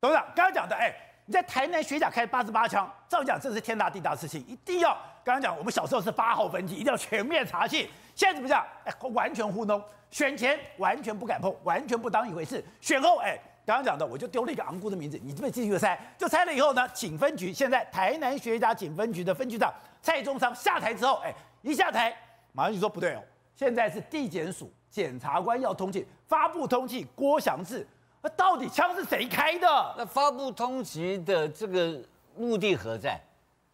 董事长刚刚讲的，哎，你在台南学甲开八十八枪，照讲这是天大地大事情，一定要刚刚讲我们小时候是八号分级，一定要全面查清。现在怎么讲？哎，完全糊弄，选前完全不敢碰，完全不当一回事。选后，哎，刚刚讲的，我就丢了一个昂姑的名字，你这边继续猜，就猜了以后呢，警分局现在台南学甲警分局的分局长蔡中昌下台之后，哎，一下台马上就说不对哦，现在是地检署检察官要通缉，发布通缉郭祥志。那到底枪是谁开的？那发布通缉的这个目的何在？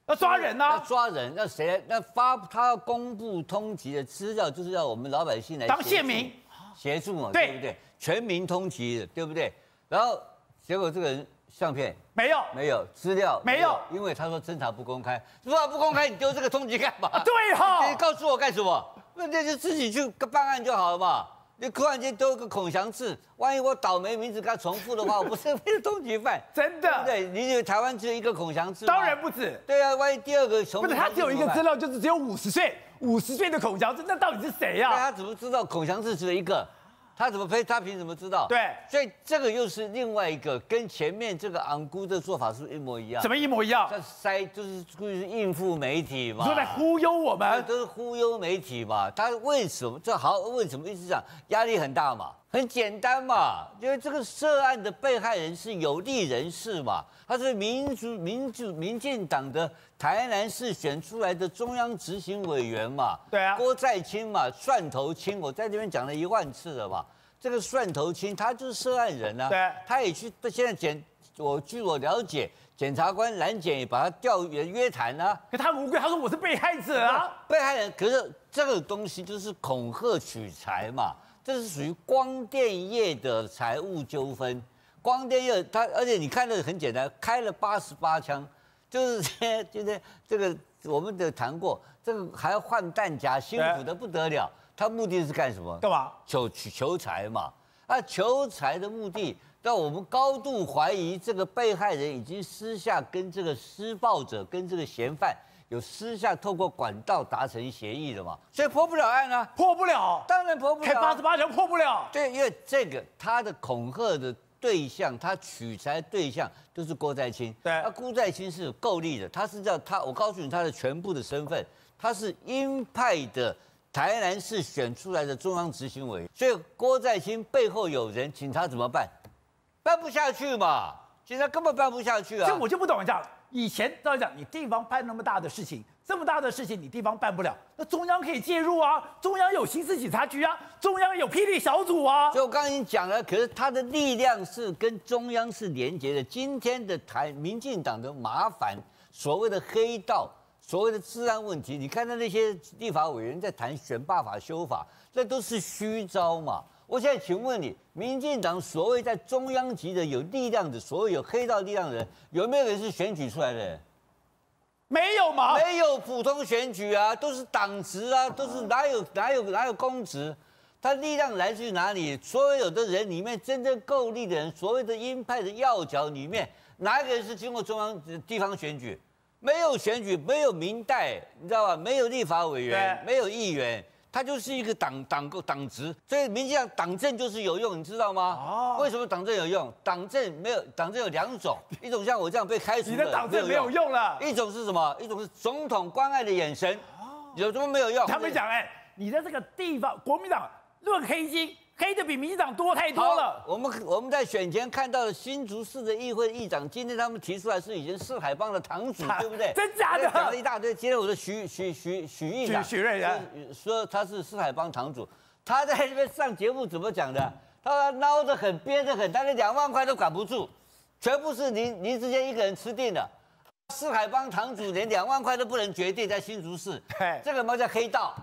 要抓人啊！要抓人，那谁？那发他要公布通缉的资料，就是要我们老百姓来当县民协助嘛，对不对？全民通缉的，对不对？然后结果这个人相片没有，没有资料没有，因为他说侦查不公开，如果不公开，你丢这个通缉干嘛？对哈，你告诉我干什么？那那就自己去办案就好了嘛。你突然间丢个孔祥志，万一我倒霉名字跟他重复的话，我不是 变通缉犯？真的？对，对你以为台湾只有一个孔祥志当然不止。对啊，万一第二个重不是他只有一个资料，就是只有五十岁，五十岁的孔祥志，那到底是谁呀？他怎么知道孔祥志只有一个？他怎么飞？他凭什么知道？对，所以这个又是另外一个跟前面这个昂姑的做法是一模一样。怎么一模一样？在塞就是故意应付媒体嘛，都在忽悠我们，都是忽悠媒体嘛。他为什么这好？为什么一直讲压力很大嘛？很简单嘛，因为这个涉案的被害人是有利人士嘛，他是民主、民主、民进党的台南市选出来的中央执行委员嘛，对啊，郭在清嘛，蒜头清，我在这边讲了一万次了嘛，这个蒜头清他就是涉案人啊，对，他也去，现在检，我据我了解，检察官拦检也把他调约约谈啊，可他无辜，他说我是被害者啊，被害人，可是这个东西就是恐吓取财嘛。这是属于光电业的财务纠纷，光电业它，而且你看的很简单，开了八十八枪，就是今天这个我们的谈过，这个还要换弹夹，辛苦的不得了。他目的是干什么？干嘛？求求财嘛。啊求财的目的，但我们高度怀疑这个被害人已经私下跟这个施暴者、跟这个嫌犯。有私下透过管道达成协议的嘛，所以破不了案啊，破不了，当然破不了，开八十八条破不了。对，因为这个他的恐吓的对象，他取材对象都是郭在清。对，那郭在清是有够力的，他是叫他，我告诉你他的全部的身份，他是鹰派的台南市选出来的中央执行委员，所以郭在清背后有人，警察怎么办？办不下去嘛，警察根本办不下去啊。这我就不懂这样。以前照理讲，你地方办那么大的事情，这么大的事情你地方办不了，那中央可以介入啊，中央有刑事警察局啊，中央有霹雳小组啊。所以我刚刚已经讲了，可是他的力量是跟中央是连接的。今天的台民进党的麻烦，所谓的黑道，所谓的治安问题，你看到那些立法委员在谈选罢法修法，那都是虚招嘛。我现在请问你，民进党所谓在中央级的有力量的，所谓有黑道力量的人，有没有人是选举出来的？没有嘛？没有普通选举啊，都是党职啊，都是哪有哪有哪有公职？他力量来自于哪里？所有的人里面真正够力的人，所谓的鹰派的要角里面，哪一个人是经过中央地方选举？没有选举，没有民代，你知道吧？没有立法委员，没有议员。他就是一个党党个党职，所以民进党党政就是有用，你知道吗？哦，为什么党政有用？党政没有，党政有两种，一种像我这样被开除的，你的党政没有用了。一种是什么？一种是总统关爱的眼神，有什么没有用？他们讲，哎，你在这个地方，国民党论黑金。黑的比民进党多太多了。我们我们在选前看到的新竹市的议会议长，今天他们提出来是以前四海帮的堂主，对不对？真假的？讲了一大堆。今天我的徐徐徐徐议长许瑞仁说他是四海帮堂主，他在这边上节目怎么讲的？他说孬得很，憋得很，他连两万块都管不住，全部是您您之间一个人吃定的。四海帮堂主连两万块都不能决定，在新竹市，这个嘛叫黑道。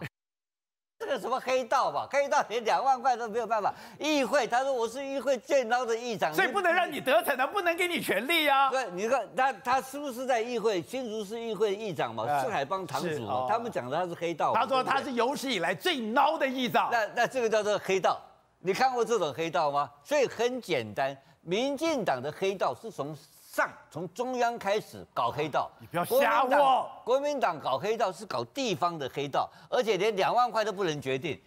这个什么黑道吧？黑道连两万块都没有办法。议会他说我是议会最孬的议长，所以不能让你得逞的，不能给你权利呀。对，你看他他是不是在议会？新竹市议会议长嘛，四海帮堂主嘛，他们讲的他是黑道。他说他是有史以来最孬的议长。那那这个叫做黑道，你看过这种黑道吗？所以很简单，民进党的黑道是从。上从中央开始搞黑道，你不要吓我。国民党搞黑道是搞地方的黑道，而且连两万块都不能决定，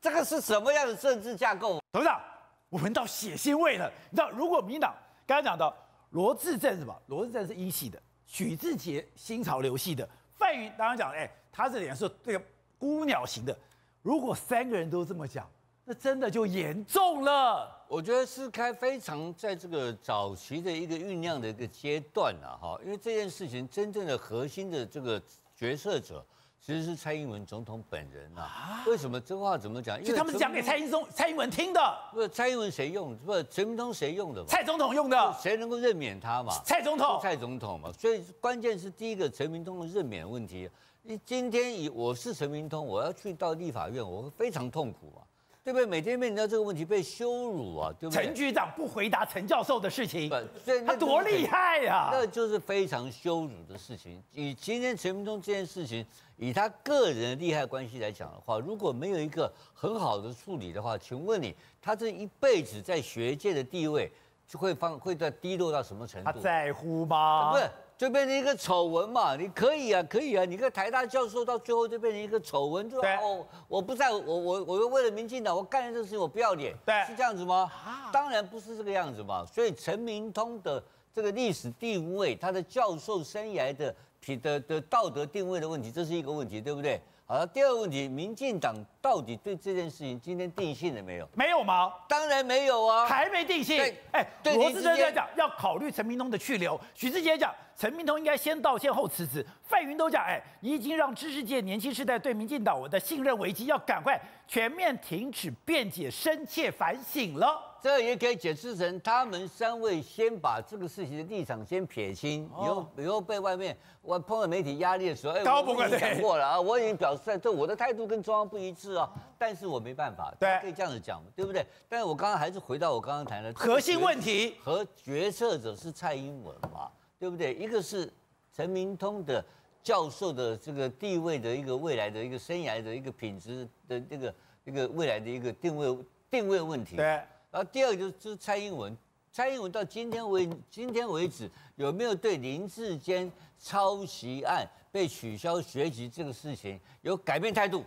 这个是什么样的政治架构？董事长，我闻到血腥味了。你知道，如果民党刚才讲的，罗志正什么？罗志正是一系的，许志杰新潮流系的，范云刚刚讲，哎，他这脸是这个孤鸟型的。如果三个人都这么讲，那真的就严重了。我觉得是开非常在这个早期的一个酝酿的一个阶段了哈，因为这件事情真正的核心的这个决策者其实是蔡英文总统本人啊。为什么这话怎么讲？因为他们是讲给蔡英文蔡英文听的。不是蔡英文谁用？不是陈明通谁用的？蔡总统用的。谁能够任免他嘛？蔡总统。蔡总统嘛。所以关键是第一个陈明通的任免问题。你今天以我是陈明通，我要去到立法院，我会非常痛苦啊。对不对？每天面临到这个问题被羞辱啊，对不对？陈局长不回答陈教授的事情，所以他多厉害呀！那就是非常羞辱的事情。以今天陈明忠这件事情，以他个人的利害关系来讲的话，如果没有一个很好的处理的话，请问你，他这一辈子在学界的地位就会放会在低落到什么程度？他在乎吗？不是。就变成一个丑闻嘛？你可以啊，可以啊。你看台大教授到最后就变成一个丑闻，就哦，我不在，我我我又为了民进党，我干了这个事情，我不要脸，对，是这样子吗？当然不是这个样子嘛。所以陈明通的这个历史定位，他的教授生涯的品的的道德定位的问题，这是一个问题，对不对？好，第二个问题，民进党到底对这件事情今天定性了没有？没有吗？当然没有啊，还没定性。哎，罗志正在讲要考虑陈明通的去留，许志杰讲陈明通应该先道歉后辞职，范云都讲，哎，你已经让知识界年轻世代对民进党我的信任危机，要赶快全面停止辩解，深切反省了。这也可以解释成他们三位先把这个事情的立场先撇清，以后以后被外面我碰到媒体压力的时候，哎，我已经讲过了啊，我已经表示这我的态度跟中央不一致啊，但是我没办法，对，可以这样子讲，对不对？但是我刚刚还是回到我刚刚谈的核心问题，和决策者是蔡英文嘛，对不对？一个是陈明通的教授的这个地位的一个未来的一个生涯的一个品质的这个一个未来的一个定位定位问题，对。然后第二个就是就是蔡英文，蔡英文到今天为今天为止有没有对林志坚抄袭案被取消学籍这个事情有改变态度？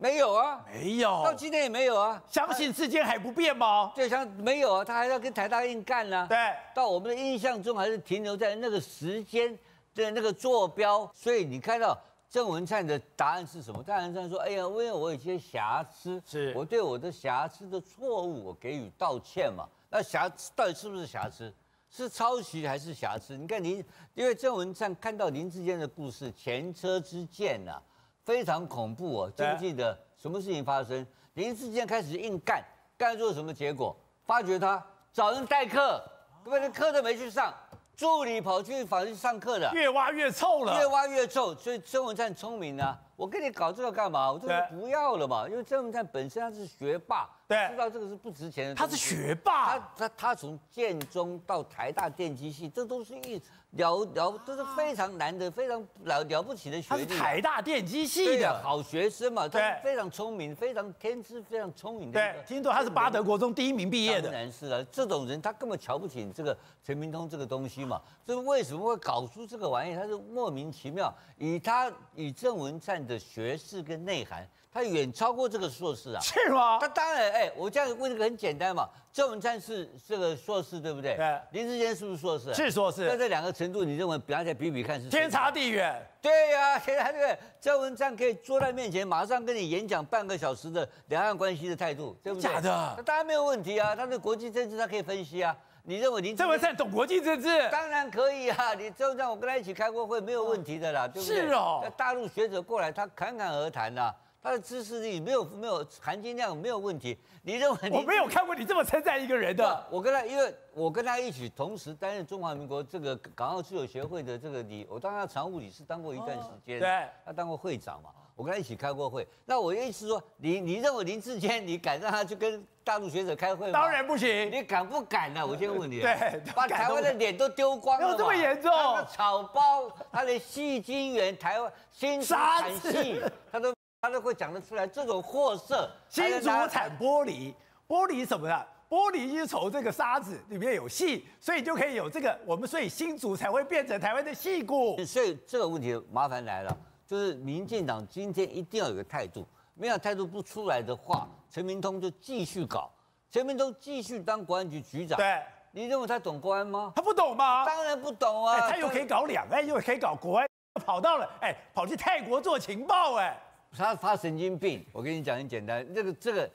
没有啊，没有，到今天也没有啊。相信志坚还不变吗？就像没有啊，他还要跟台大硬干呢。对，到我们的印象中还是停留在那个时间的那个坐标，所以你看到。郑文灿的答案是什么？郑文灿说：“哎呀，因为我有些瑕疵，是我对我的瑕疵的错误，我给予道歉嘛。那瑕疵到底是不是瑕疵？是抄袭还是瑕疵？你看林，因为郑文灿看到林志坚的故事，前车之鉴呐，非常恐怖哦。记不记得什么事情发生？林志坚开始硬干，干出了什么结果？发觉他找人代课，根本连课都没去上。”助理跑去房去上课的，越挖越臭了，越挖越臭。所以曾文灿聪明啊，我跟你搞这个干嘛？我就是不要了嘛，因为郑文灿本身他是学霸，对，知道这个是不值钱的。他是学霸，他他他从建中到台大电机系，这都是一。了了都是非常难得，非常了了不起的学历。他是台大电机系的好学生嘛，他非常聪明，非常天资，非常聪明的。对，听说他是巴德国中第一名毕业的。当然是了，这种人他根本瞧不起你这个陈明通这个东西嘛。这是为什么会搞出这个玩意？他是莫名其妙，以他以郑文灿的学识跟内涵。他远超过这个硕士啊？是吗？他当然，哎，我这样问这个很简单嘛。郑文灿是这个硕士，对不对？对。林志坚是不是硕士？是硕士。那这两个程度，你认为比起来比比看是？天差地远。对呀，天差地远。郑文灿可以坐在面前，马上跟你演讲半个小时的两岸关系的态度，对不对？假的。那当然没有问题啊，他的国际政治他可以分析啊。你认为林郑文灿懂国际政治？当然可以啊。你就让，我跟他一起开过会，没有问题的啦，对不对？是哦。大陆学者过来，他侃侃而谈呐。他的知识力没有没有含金量没有问题，你认为？我没有看过你这么称赞一个人的。我跟他，因为我跟他一起同时担任中华民国这个港澳自由协会的这个理，我当他常务理事当过一段时间，对，他当过会长嘛，我跟他一起开过会。那我意思说，你你认为林志坚，你敢让他去跟大陆学者开会吗？当然不行。你敢不敢呢？我先问你。对，把台湾的脸都丢光了有这么严重？他的草包，他的戏精元，台湾新产戏，他都。他都会讲得出来，这种货色。新竹产玻璃，玻璃什么的？玻璃一从这个沙子里面有细，所以就可以有这个。我们所以新竹才会变成台湾的戏骨。所以这个问题麻烦来了，就是民进党今天一定要有个态度，没有态度不出来的话，陈明通就继续搞，陈明通继续当国安局局长。对，你认为他懂国安吗？他不懂吗？当然不懂啊！他又可以搞两岸，又可以搞国安，跑到了哎，跑去泰国做情报哎。他发神经病！我跟你讲很简单，这个这个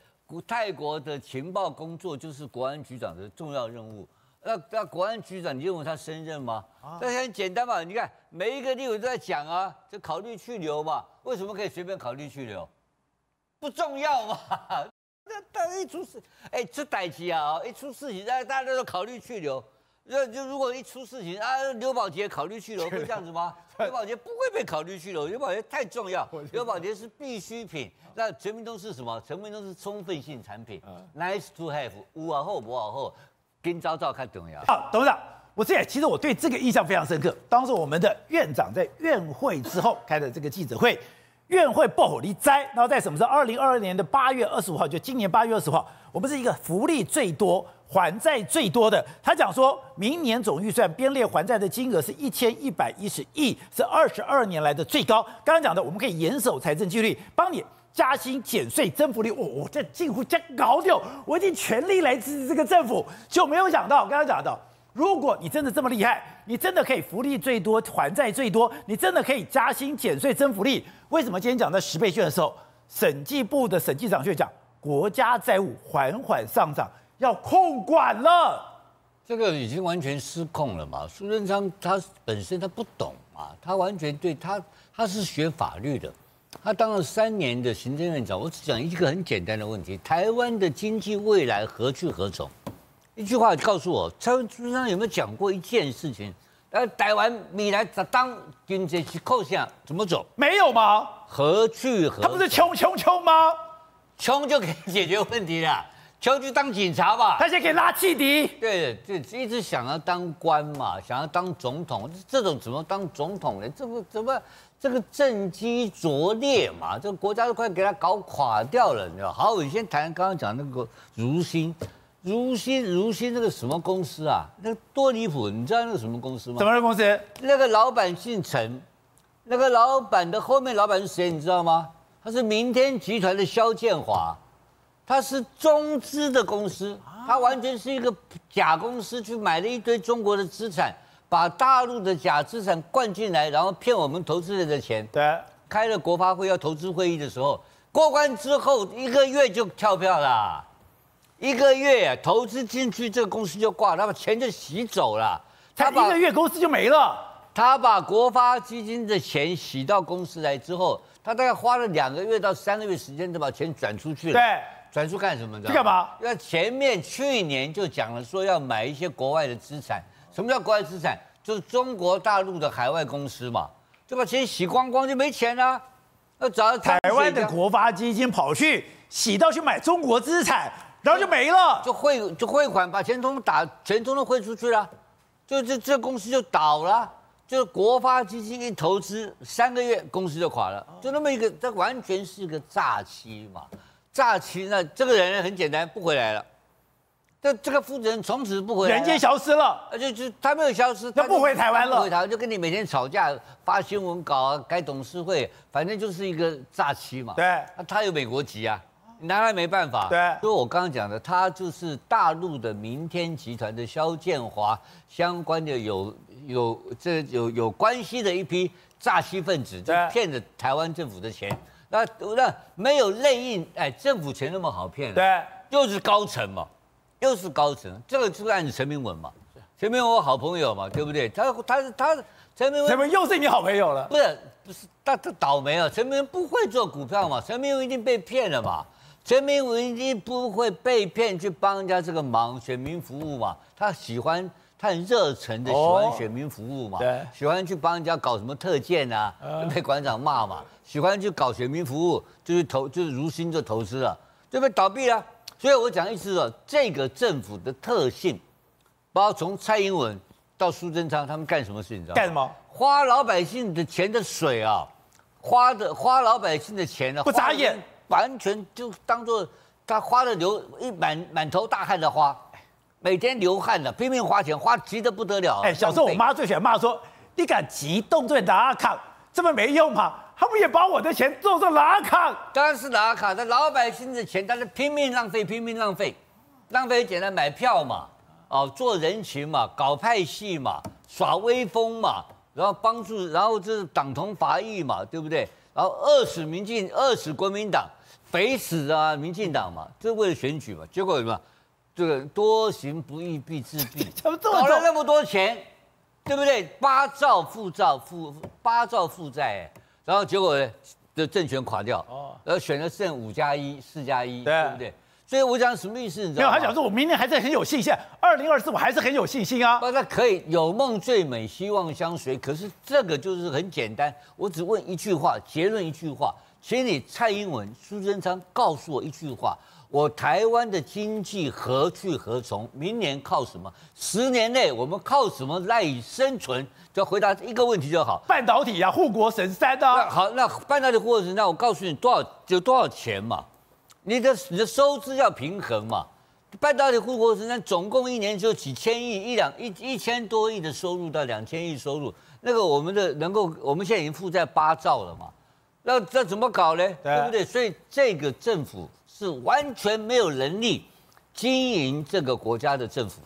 泰国的情报工作就是国安局长的重要任务。那那国安局长，你认为他胜任吗？那很简单嘛，你看每一个立委都在讲啊，就考虑去留嘛。为什么可以随便考虑去留？不重要嘛。那但一出事，哎，这歹机啊！一出事情，大家大家都考虑去留。那就如果一出事情啊，刘宝杰考虑去留会这样子吗？刘宝杰不会被考虑去留，刘宝杰太重要，刘宝杰是必需品。那陈明东是什么？陈明东是充分性产品，nice to have，无往后不往后，跟招照看重要。好，董事长，我这其实我对这个印象非常深刻。当时我们的院长在院会之后开的这个记者会。院会不火力灾，然后在什么时候？二零二二年的八月二十五号，就今年八月二十五号，我们是一个福利最多、还债最多的。他讲说，明年总预算编列还债的金额是一千一百一十亿，是二十二年来的最高。刚刚讲的，我们可以严守财政纪律，帮你加薪、减税、增福利。我我这近乎加高调，我已经全力来支持这个政府，就没有想到，刚刚讲到。如果你真的这么厉害，你真的可以福利最多，还债最多，你真的可以加薪、减税、增福利，为什么今天讲到十倍券的时候，审计部的审计长却讲国家债务缓缓上涨，要控管了？这个已经完全失控了嘛？苏贞昌他本身他不懂嘛，他完全对他他是学法律的，他当了三年的行政院长，我只讲一个很简单的问题：台湾的经济未来何去何从？一句话告诉我，蔡文书上有没有讲过一件事情？呃，台湾未来当经济去扣下怎么走？没有吗？何去何？他不是穷穷穷吗？穷就可以解决问题了，穷就当警察吧。他现在可以拉汽笛。对，就一直想要当官嘛，想要当总统，这种怎么当总统呢？这不怎么这个政绩拙劣嘛？这个国家都快给他搞垮掉了，你知道？好，我先谈刚刚讲那个如新。如新如新那个什么公司啊？那个多离谱！你知道那个什么公司吗？什么公司？那个老板姓陈，那个老板的后面老板是谁？你知道吗？他是明天集团的肖建华，他是中资的公司，他完全是一个假公司，去买了一堆中国的资产，把大陆的假资产灌进来，然后骗我们投资人的钱。对，开了国发会要投资会议的时候，过关之后一个月就跳票了。一个月投资进去，这个公司就挂，他把钱就洗走了。他一个月公司就没了。他把国发基金的钱洗到公司来之后，他大概花了两个月到三个月时间，就把钱转出去了。对，转出干什么？的干嘛？因为前面去年就讲了，说要买一些国外的资产。什么叫国外资产？就是中国大陆的海外公司嘛，就把钱洗光光，就没钱了。要找台湾的国发基金跑去洗到去买中国资产。然后就没了，就汇就汇款，把钱通打钱通通汇出去了，就这这公司就倒了，就是国发基金一投资三个月，公司就垮了，就那么一个，这完全是一个诈欺嘛，诈欺。那这个人很简单，不回来了，这这个负责人从此不回来，人间消失了，就就他没有消失，他不回台湾了，不回台湾就跟你每天吵架，发新闻稿，开董事会，反正就是一个诈欺嘛。对，那他有美国籍啊。拿来没办法，对，所以我刚刚讲的，他就是大陆的明天集团的肖建华相关的有有这有有关系的一批诈欺分子，就骗着台湾政府的钱。那那没有内应，哎，政府钱那么好骗？对，又是高层嘛，又是高层，这个就是按陈明文嘛，陈明文我好朋友嘛，对不对？他他他陈明文，陈明文又是你好朋友了？不是不是，他他倒霉了，陈明文不会做股票嘛，陈明文一定被骗了嘛。陈明文一定不会被骗去帮人家这个忙，选民服务嘛？他喜欢，他很热忱的喜欢选民服务嘛？对，喜欢去帮人家搞什么特建啊？被馆长骂嘛？喜欢去搞选民服务，就是投，就是如新就投资了，就被倒闭了。所以我讲意思说，这个政府的特性，包括从蔡英文到苏贞昌，他们干什么事？你知道？干什么？花老百姓的钱的水啊，花的花老百姓的钱呢？不眨眼。完全就当做他花的流一满满头大汗的花，每天流汗的，拼命花钱，花急得不得了。哎，小时候我妈最喜欢骂说：“你敢急动作拿卡，这么没用吗？他们也把我的钱做成拿卡。”当然是拿卡，那老百姓的钱，他是拼命浪费，拼命浪费，浪费简单买票嘛。哦，做人情嘛，搞派系嘛，耍威风嘛，然后帮助，然后就是党同伐异嘛，对不对？然后饿死民进，饿死国民党，肥死啊民进党嘛，这是为了选举嘛。结果什么？这个多行不义必自毙，怎么这么？搞了那么多钱，对不对？八兆负债负八兆负债，然后结果呢，这政权垮掉，哦，然后选了剩五加一、四加一，对不对？所以我讲什么意思？你知道没有，他讲说我明年还是很有信心，二零二四我还是很有信心啊。那可以有梦最美，希望相随。可是这个就是很简单，我只问一句话，结论一句话，请你蔡英文、苏贞昌告诉我一句话：我台湾的经济何去何从？明年靠什么？十年内我们靠什么赖以生存？只要回答一个问题就好。半导体啊，护国神山啊。好，那半导体护国神山，我告诉你多少就多少钱嘛？你的你的收支要平衡嘛？半导体护国神山总共一年就几千亿一两一一千多亿的收入到两千亿收入，那个我们的能够我们现在已经负债八兆了嘛？那这怎么搞呢？对不对？所以这个政府是完全没有能力经营这个国家的政府。